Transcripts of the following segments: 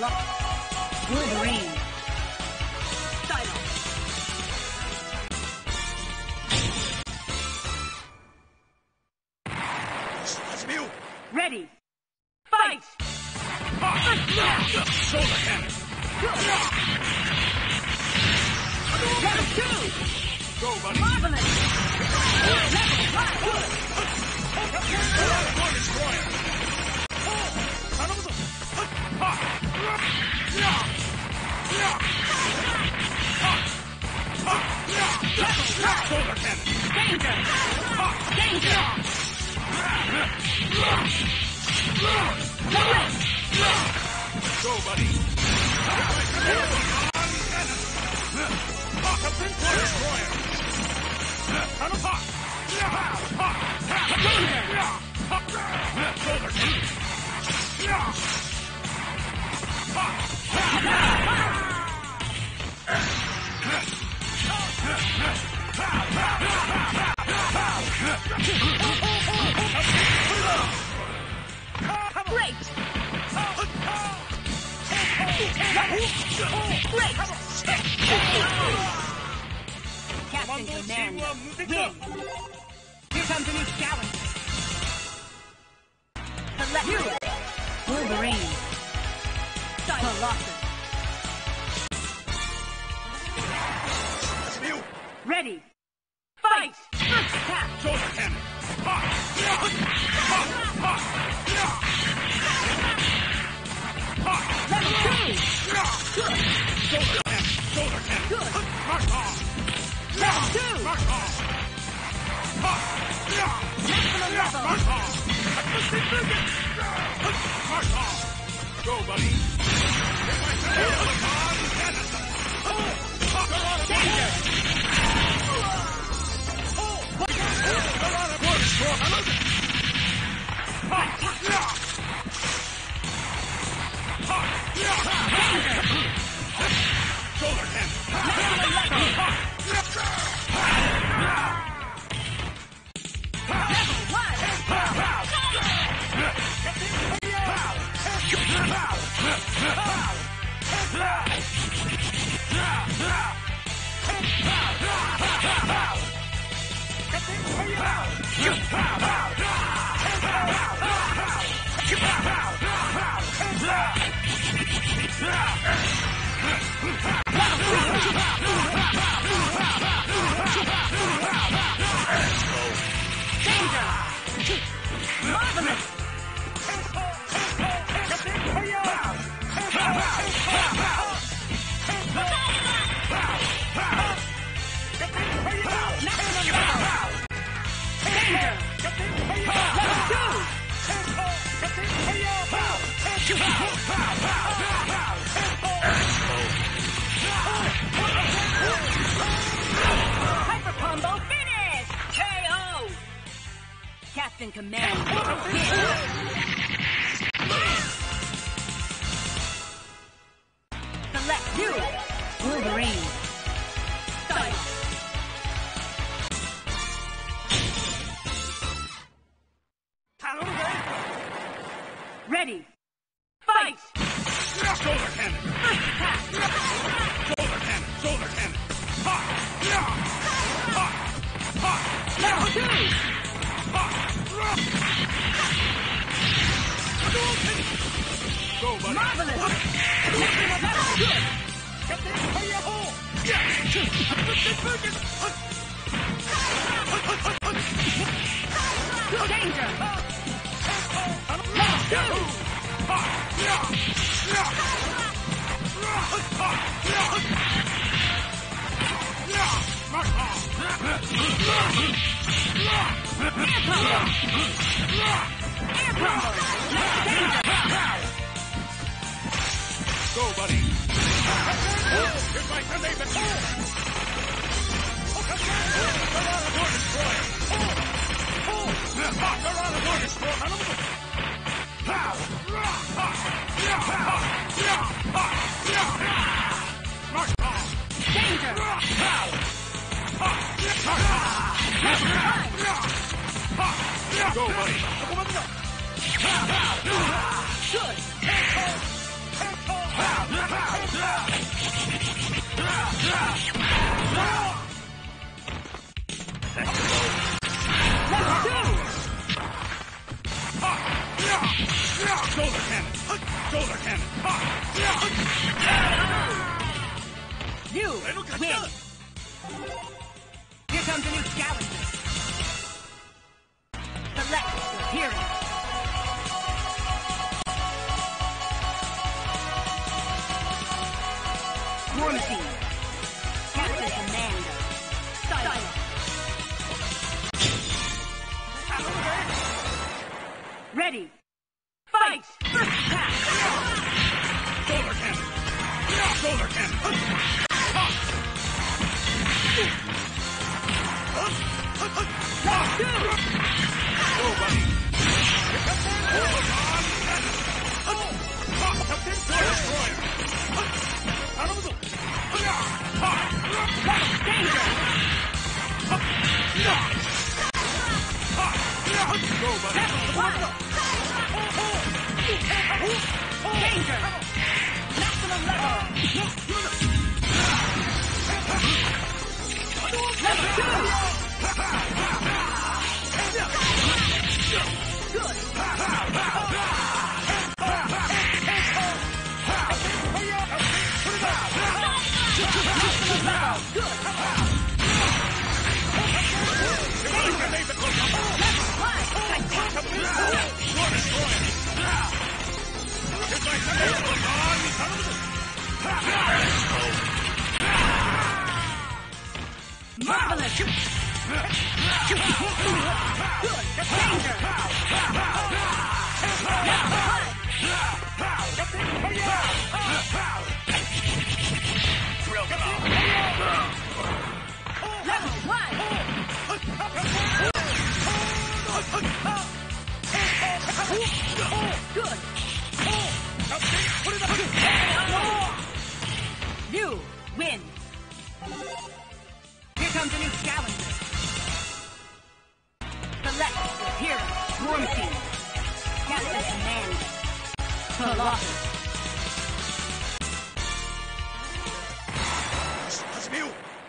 Wolverine. Hyper combo finish! KO! Captain Command Go, buddy. If I can make it. Destroyer! Destroyer! Pow! Go, buddy. Good. Let's do it! Shoulder! 俺の勝ちだ。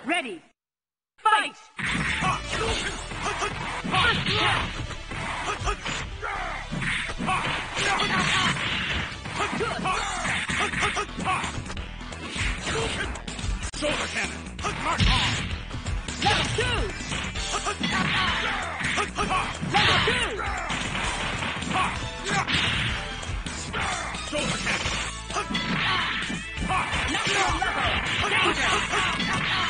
Ready. Fight! Shoulder cannon! Level two! Level two! Shoulder cannon! Level!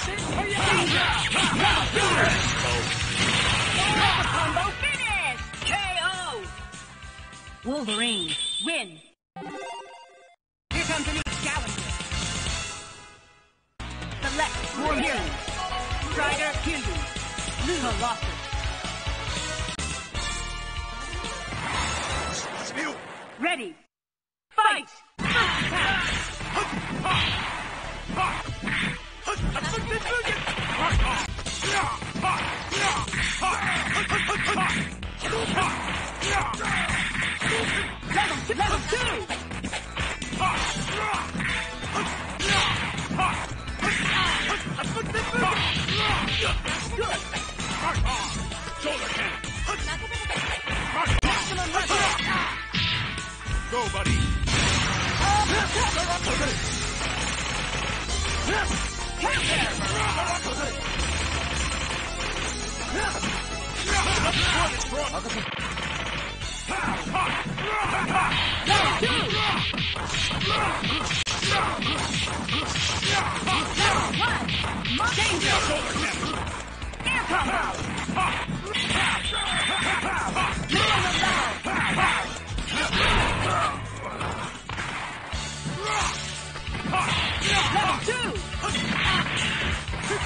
Combo finish! KO! Wolverine, win!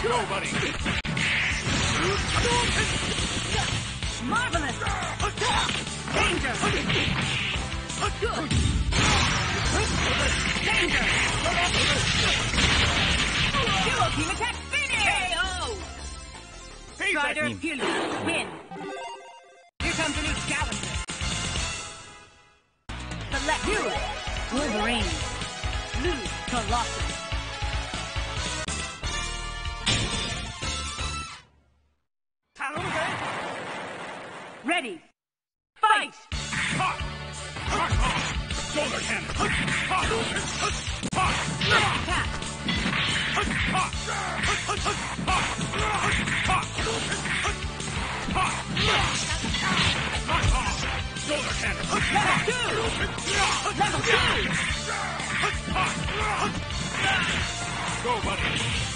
Nobody. Marvelous. Danger. Good. Danger! Dual team attack win! Here comes a new challenger. Select Fury, Wolverine, Lulu Colossus. Go, buddy.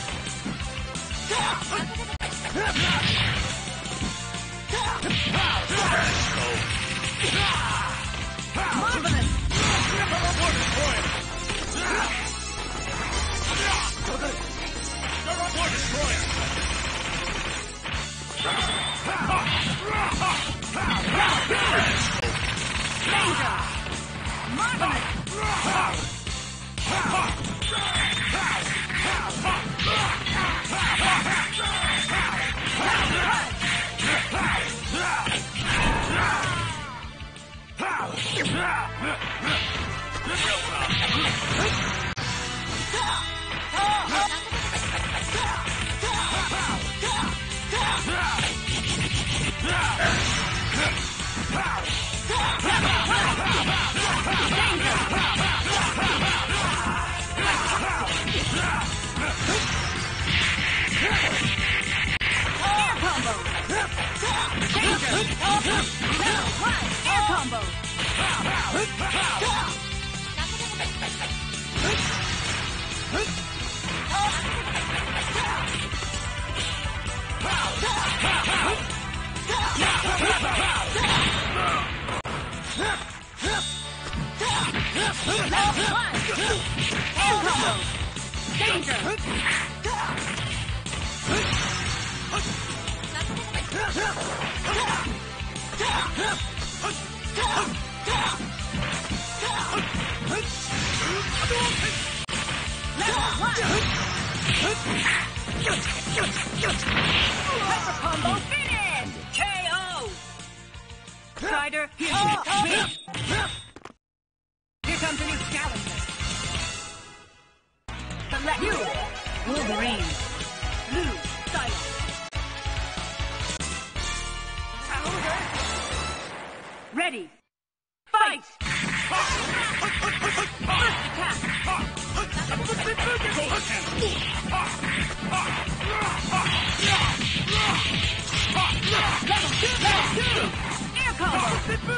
Ready. Fight! Air cover!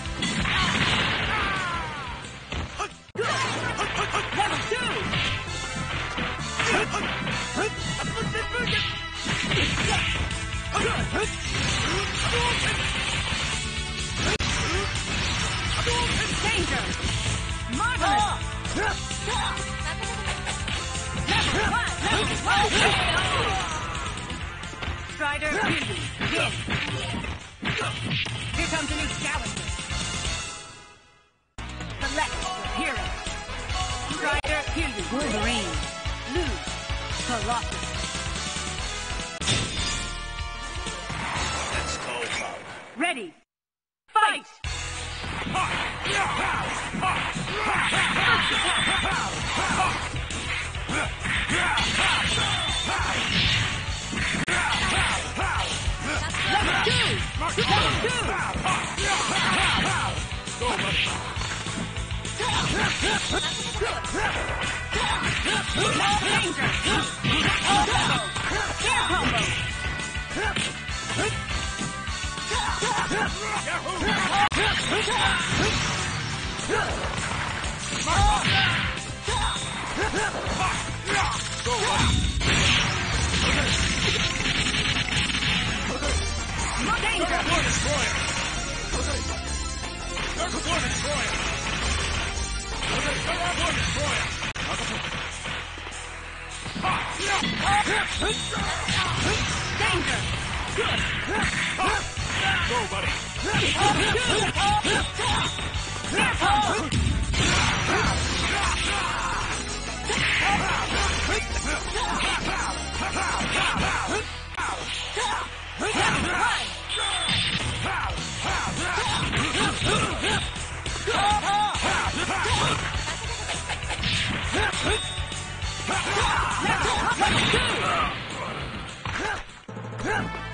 Destroyer! Destroyer! Destroyer! Go, buddy!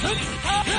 Destroyer!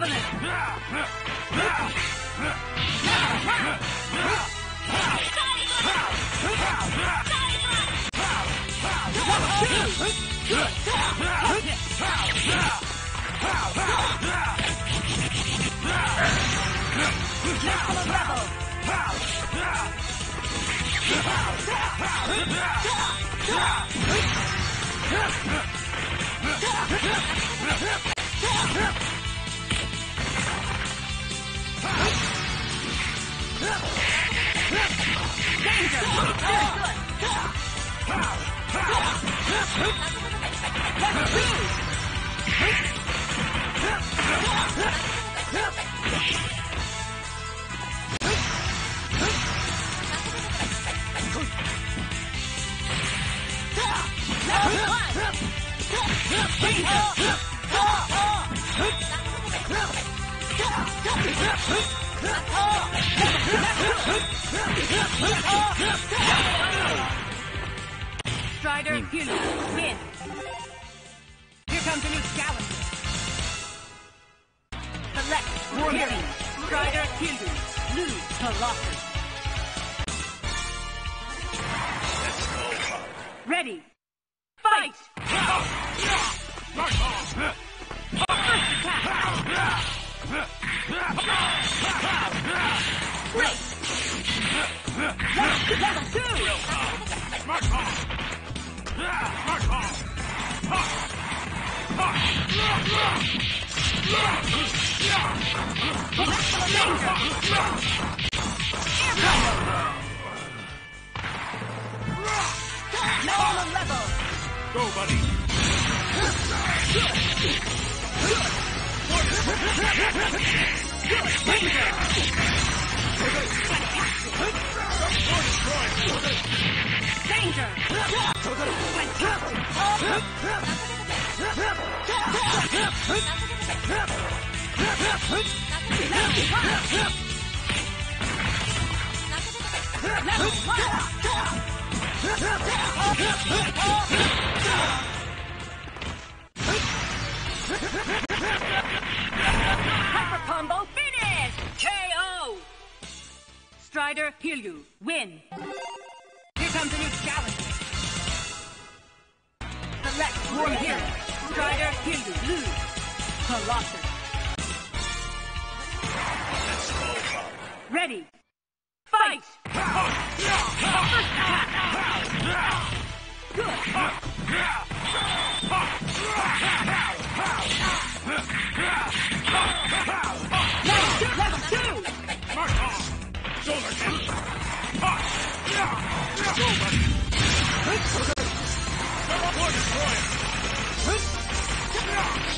Marvelous! Level one. Danger! Very good! Level two! Level one! Danger! Strider hmm. Hiryu win. Here comes a new challenger. Select war hero. Strider Hiryu lose Colossus. Let's go. Ready. Fight! First attack! Great! Level, level two! Mark off. Mark off. Danger! Normal level! Go, buddy. Danger! Fantastic! Level one! Hyper combo! Strider Hiryu win. Here comes a new challenger. Select one hero. Strider Hiryu lose. Colossus. Ready. Fight! Good. Go, buddy. War destroyer. War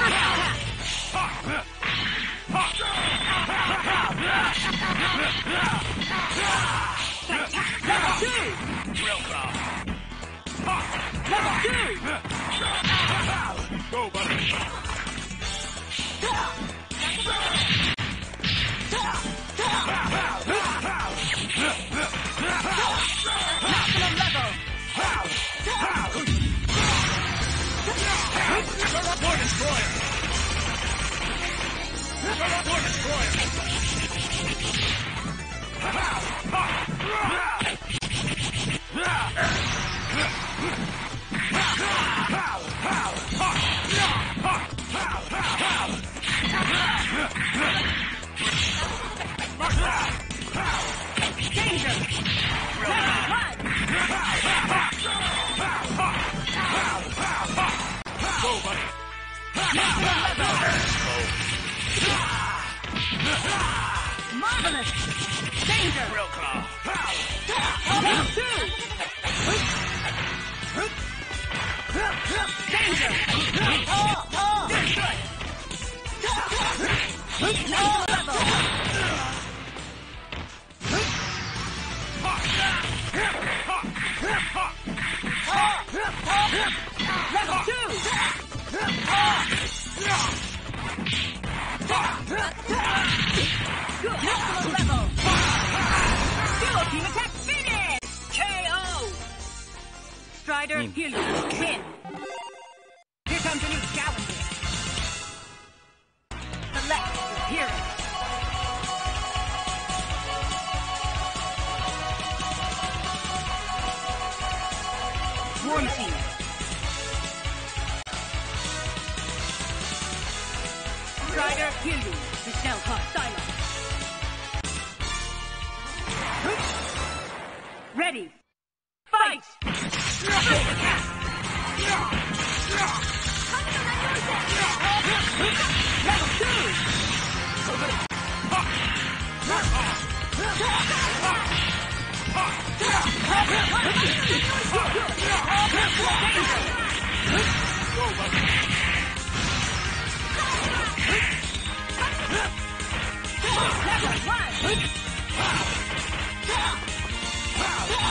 War destroyer. Danger! Danger! Real claw. Two! Danger! Next! Level Strider, Mm. you. Win. Fight! One!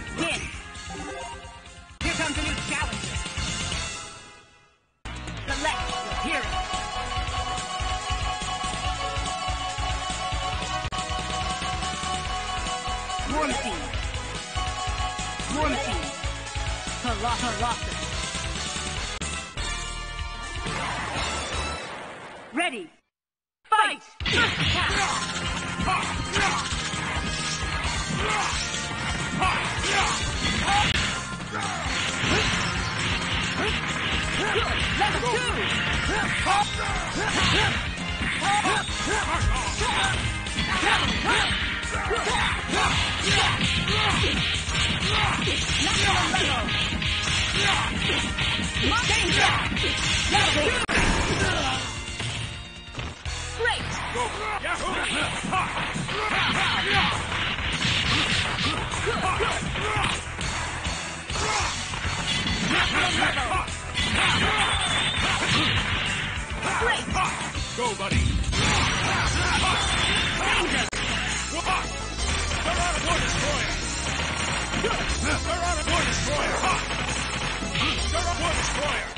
Select your. Swarm team. Team. Colossus. Ready. They're on a war destroyer! They're on a war destroyer!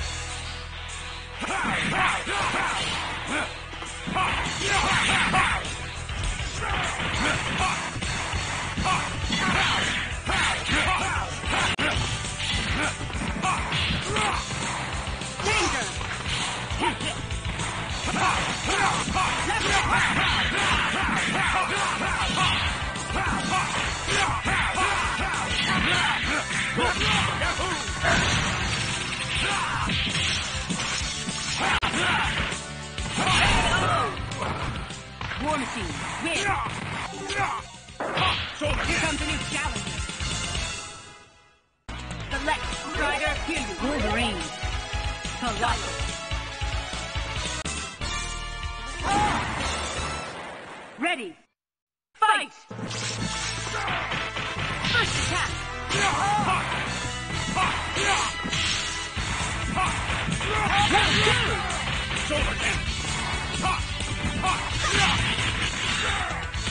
Danger! War Machine! Shoulder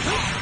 Shoulder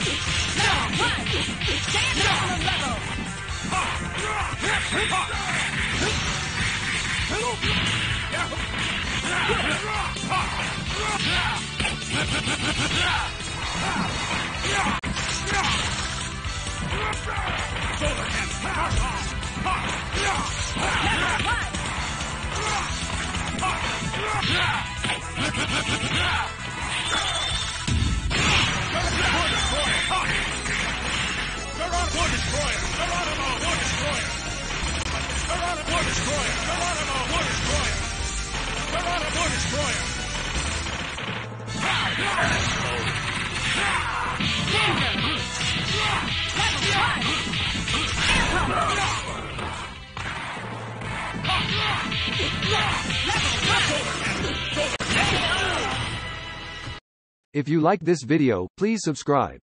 Level war destroyer! A war destroyer! A war destroyer! A war destroyer! A war destroyer! If you like this video, please subscribe.